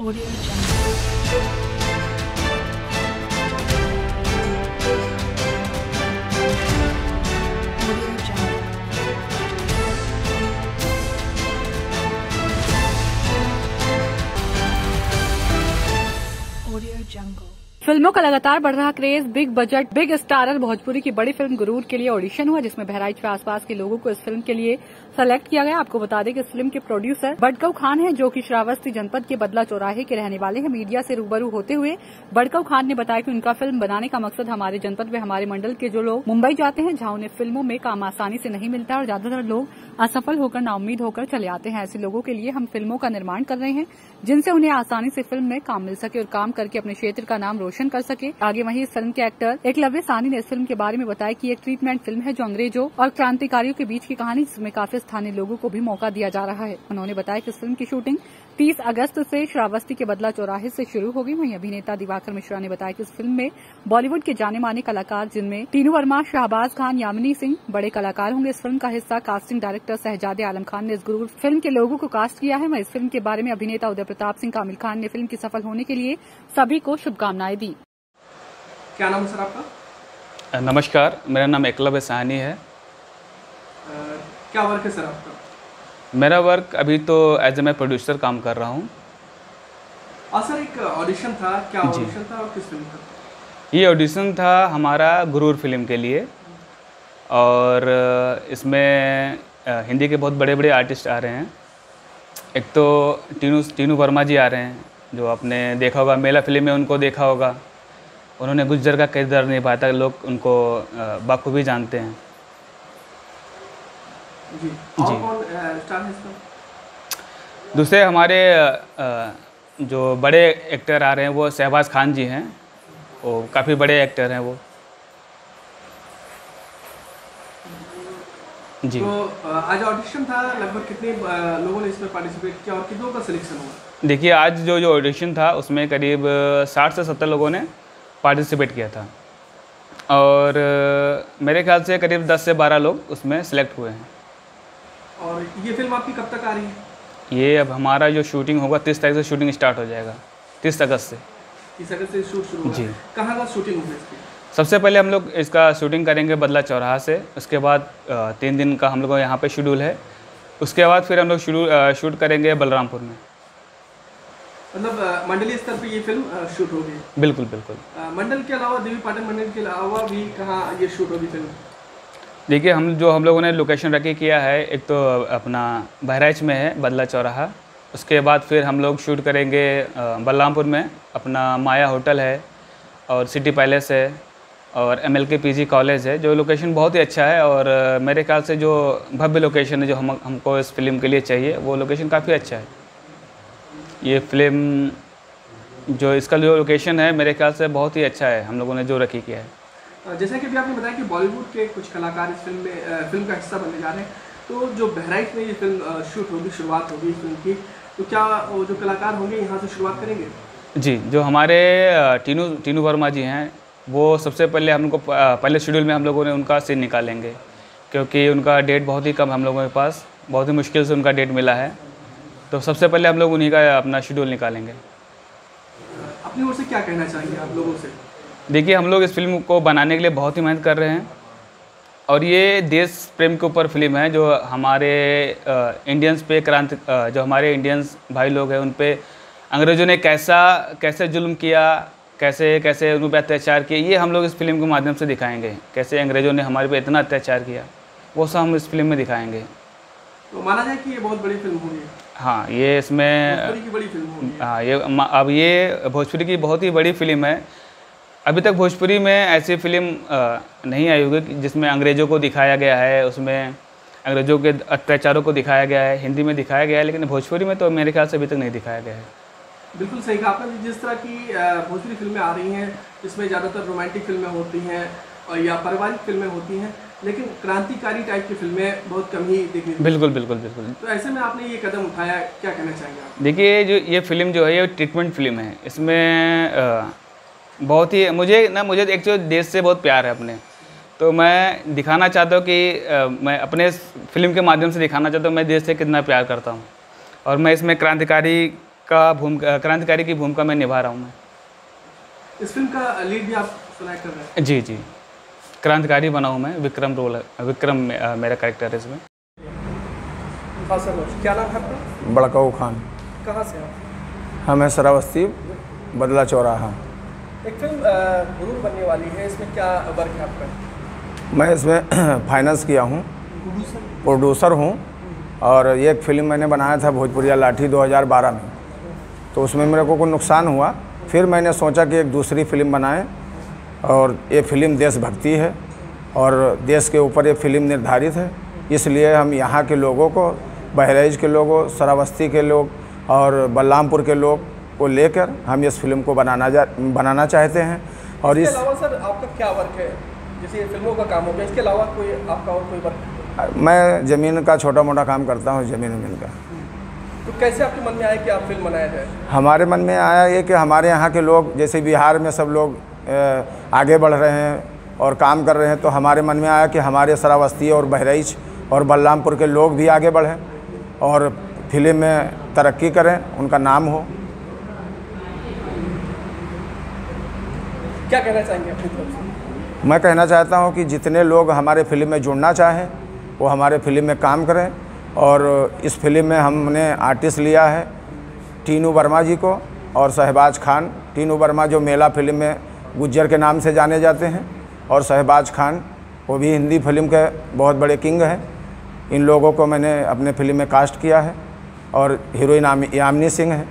Audio Jungle. फ़िल्मों का लगातार बढ़ रहा craze, big budget, big starrer Bhojpuri की बड़ी फ़िल्म गुरूर के लिए ऑडिशन हुआ, जिसमें बहराइच व आसपास के लोगों को इस फ़िल्म के लिए सेलेक्ट किया गया। आपको बता दें कि इस फ़िल्म के प्रोड्यूसर बडकव खान है, जो कि श्रावस्ती जनपद के बदला चौराहे के रहने वाले हैं। मीडिया से रूबरू होते हुए बडकव खान ने बताया कि उनका फ़िल्म बनाने का मकसद हमारे जनपद में हमारे मंडल के जो लोग मुंबई जाते हैं, जहाँ उन्हें फ़िल्मों में काम आसानी से नहीं मिलता और ज़्यादातर लोग असफल होकर नाउमीद होकर चले आते हैं। ऐसे लोगों के लिए हम फ़िल्मों का निर्माण कर रहे हैं, जिनसे उन्हें आसानी से फ़िल्म में काम मिल सके और काम करके अपने क्षेत्र का नाम रोशन कर सके। आगे वहीं इस फ़िल्म के एक्टर एकलव्य सानी ने इस फ़िल्म के बारे में बताया कि एक ट्रीटमेंट फ़िल्म है जो अंग्रेज़ों और क्रांतिकारियों के बीच की कहानी, जिसमें काफ़ी स्थानीय लोगों को भी मौका दिया जा रहा है। उन्होंने बताया कि इस फ़िल्म की शूटिंग 30 अगस्त से श्रावस्ती के बदला चौराहे से शुरू होगी। वहीं अभिनेता दिवाकर मिश्रा ने बताया कि इस फ़िल्म में बॉलीवुड के जाने माने कलाकार जिनमें तीनू वर्मा शाहबाज खान यामिनी सिंह बड़े कलाकार होंगे। इस फ़िल्म का हिस्सा कास्टिंग डायरेक्टर सहजादे आलम खान ने इस गुरूर फ़िल्म के लोगों को कास्ट किया है। वहीं इस फ़िल्म के बारे में अभिनेता उदय प्रताप सिंह कामिल खान ने फ़िल्म की सफल होने के लिए सभी को शुभकामनाएँ दी। क्या नाम है सर आपका? नमस्कार मेरा नाम एकलव्य साहनी है। क्या वर्क है सर आपका? मेरा वर्क अभी तो एज ए मैं प्रोड्यूसर काम कर रहा हूँ। सर एक ऑडिशन था। क्या। ऑडिशन था और किस फ़िल्म का? ये ऑडिशन था हमारा गुरूर फ़िल्म के लिए। और इसमें हिंदी के बहुत बड़े बड़े आर्टिस्ट आ रहे हैं। एक तो टीनू टीनू वर्मा जी आ रहे हैं जो आपने देखा होगा मेला फ़िल्म में उनको देखा होगा। उन्होंने गुज्जर का किरदार निभाया था लोग उनको बाखूबी जानते हैं। जी। और कौन स्टार है इसका दूसरे हमारे जो बड़े एक्टर आ रहे हैं वो शहबाज खान जी हैं। वो काफ़ी बड़े एक्टर हैं वो। जी। तो आज ऑडिशन था लगभग कितने लोगों ने इसमें पार्टिसिपेट किया और कितनों का सिलेक्शन हुआ? देखिए आज जो जो ऑडिशन था उसमें करीब साठ से सत्तर लोगों ने पार्टिसिपेट किया था। और मेरे ख्याल से करीब दस से बारह लोग उसमें सेलेक्ट हुए हैं। और ये फ़िल्म आपकी कब तक आ रही है? ये अब हमारा जो शूटिंग होगा तीस तारीख से शूटिंग स्टार्ट हो जाएगा तीस अगस्त से। इस अगस्त से शूट शुरू जी। कहाँ का शूटिंग हुई इसकी? सबसे पहले हम लोग इसका शूटिंग करेंगे बदला चौराहा से उसके बाद तीन दिन का हम लोग यहाँ पे शेड्यूल है। उसके बाद फिर हम लोग शुरू शूट करेंगे बलरामपुर में। मतलब मंडलीय स्तर पे ये फ़िल्म शूट होगी। बिल्कुल बिल्कुल। मंडल के अलावा देवी पाटन मंडल के अलावा भी कहाँ ये शूट होगी फ़िल्म देखिए, हम जो हम लोगों ने लोकेशन रखी किया है, एक तो अपना बहराइच में है, बदला चौराहा। उसके बाद फिर हम लोग शूट करेंगे बलरामपुर में। अपना माया होटल है और सिटी पैलेस है और M L K P G college है, जो लोकेशन बहुत ही अच्छा है और मेरे ख्याल से जो भव्य लोकेशन है, जो हम, हमको इस फ़िल्म के लिए चाहिए, वो लोकेशन काफ़ी अच्छा है। ये फ़िल्म जो इसका जो लोकेशन है, मेरे ख्याल से बहुत ही अच्छा है, हम लोगों ने जो रखी किया है। जैसा कि अभी आपने बताया कि बॉलीवुड के कुछ कलाकार इस फ़िल्म में फ़िल्म का हिस्सा बनने जा रहे हैं। तो जो बहराइच में ये फ़िल्म शूट होगी शुरुआत होगी इस फ़िल्म की तो क्या वो जो कलाकार होंगे यहाँ से शुरुआत करेंगे? जी जो हमारे टीनू टीनू वर्मा जी हैं वो सबसे पहले हम लोग को पहले शेड्यूल में हम लोगों ने उनका सीन निकालेंगे। क्योंकि उनका डेट बहुत ही कम हम लोगों के पास बहुत ही मुश्किल से उनका डेट मिला है। तो सबसे पहले हम लोग उन्हीं का अपना शेड्यूल निकालेंगे। अपनी ओर से क्या कहना चाहिए आप लोगों से? देखिए हम लोग इस फ़िल्म को बनाने के लिए बहुत ही मेहनत कर रहे हैं। और ये देश प्रेम के ऊपर फ़िल्म है जो हमारे इंडियंस पे क्रांति जो हमारे इंडियंस भाई लोग हैं उन पे अंग्रेज़ों ने कैसा कैसे जुल्म किया कैसे कैसे उन पर अत्याचार किए ये हम लोग इस फ़िल्म के माध्यम से दिखाएँगे। कैसे अंग्रेज़ों ने हमारे पे इतना अत्याचार किया वो सब हम इस फ़िल्म में दिखाएँगे। तो माना जाए कि ये बहुत बड़ी फ़िल्म होगी। हाँ ये इसमें भोजपुरी की बड़ी फ़िल्म होगी। हाँ ये अब ये भोजपुरी की बहुत ही बड़ी फ़िल्म है। अभी तक भोजपुरी में ऐसी फ़िल्म नहीं आई होगी जिसमें अंग्रेज़ों को दिखाया गया है उसमें अंग्रेज़ों के अत्याचारों को दिखाया गया है हिंदी में दिखाया गया है लेकिन भोजपुरी में तो मेरे ख्याल से अभी तक नहीं दिखाया गया है। बिल्कुल सही कहा आपने जिस तरह की भोजपुरी फ़िल्में आ रही हैं जिसमें ज़्यादातर रोमांटिक फ़िल्में होती हैं और या पारिवारिक फ़िल्में होती हैं लेकिन क्रांतिकारी टाइप की फ़िल्में बहुत कम ही देखने बिल्कुल बिल्कुल बिल्कुल। तो ऐसे में आपने ये कदम उठाया क्या कहना चाहेंगे आप? देखिए जो ये फ़िल्म जो है ये ट्रीटमेंट फ़िल्म है। इसमें बहुत ही मुझे ना मुझे एक तो देश से बहुत प्यार है अपने। तो मैं दिखाना चाहता हूँ कि अ, मैं अपने फ़िल्म के माध्यम से दिखाना चाहता हूँ मैं देश से कितना प्यार करता हूँ। और मैं इसमें क्रांतिकारी का भूमिका क्रांतिकारी की भूमिका मैं निभा रहा हूँ मैं। इस फ़िल्म का लीड भी आप कर रहे हैं? जी जी। क्रांतिकारी बना हूँ मैं विक्रम रोल है विक्रम मेरा करेक्टर है इसमें। हाँ क्या नाम है आपका? बड़काऊ खान। कहाँ से आप? हम हैं सरावस्ती बदला चौराहा। एक फ़िल्म गुरूर बनने वाली है। इसमें क्या वर्क है आपका? मैं इसमें फाइनेंस किया हूँ। प्रोड्यूसर हूँ। और ये एक फ़िल्म मैंने बनाया था भोजपुरिया लाठी 2012 में। तो उसमें मेरे को कोई नुकसान हुआ। फिर मैंने सोचा कि एक दूसरी फ़िल्म बनाएँ। और ये फ़िल्म देशभक्ति है। और देश के ऊपर ये फ़िल्म निर्धारित है। इसलिए हम यहाँ के लोगों को बहराइच के लोगों सरावस्ती के लोग और बलरामपुर के लोग को लेकर हम इस फ़िल्म को बनाना जा बनाना चाहते हैं और इसके इस अलावा सर आपका क्या वर्क है? जैसे फ़िल्मों का काम हो गया इसके अलावा कोई आपका और कोई वर्क मैं ज़मीन का छोटा मोटा काम करता हूँ ज़मीन वमीन का। तो कैसे आपके मन में आया कि आप फ़िल्म बनाया जाए? हमारे मन में आया ये कि हमारे यहाँ के लोग जैसे बिहार में सब लोग आगे बढ़ रहे हैं और काम कर रहे हैं तो हमारे मन में आया कि हमारे सरावस्ती और बहराइच और बलरामपुर के लोग भी आगे बढ़ें और फ़िल्म में तरक्की करें उनका नाम हो। क्या कहना चाहेंगे अपनी तरफ़ से? मैं कहना चाहता हूँ कि जितने लोग हमारे फ़िल्म में जुड़ना चाहें वो हमारे फ़िल्म में काम करें। और इस फ़िल्म में हमने आर्टिस्ट लिया है टीनू वर्मा जी को और शहबाज खान। टीनू वर्मा जो मेला फ़िल्म में गुज्जर के नाम से जाने जाते हैं और शहबाज खान वो भी हिंदी फ़िल्म के बहुत बड़े किंग हैं। इन लोगों को मैंने अपने फ़िल्म में कास्ट किया है और हीरोइन यामिनी सिंह है।